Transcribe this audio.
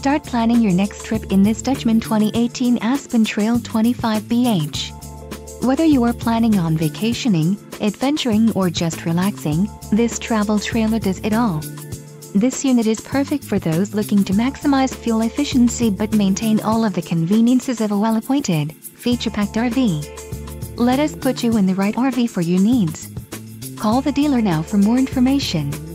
Start planning your next trip in this Dutchmen 2018 Aspen Trail 25BH. Whether you are planning on vacationing, adventuring or just relaxing, this travel trailer does it all. This unit is perfect for those looking to maximize fuel efficiency but maintain all of the conveniences of a well-appointed, feature-packed RV. Let us put you in the right RV for your needs. Call the dealer now for more information.